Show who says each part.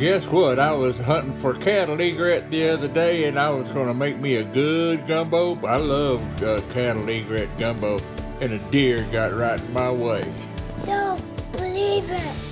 Speaker 1: Guess what? I was hunting for cattle egret the other day and I was going to make me a good gumbo. I love uh, cattle egret gumbo and a deer got right in my way.
Speaker 2: Don't believe it.